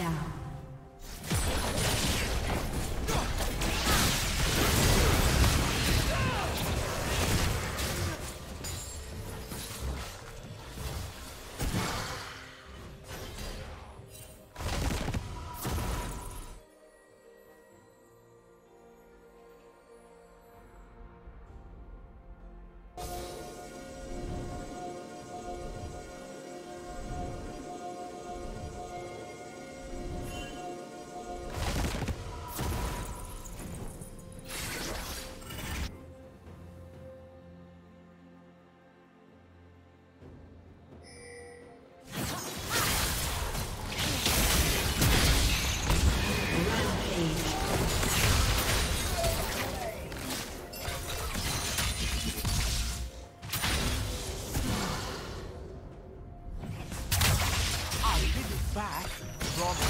down. Ron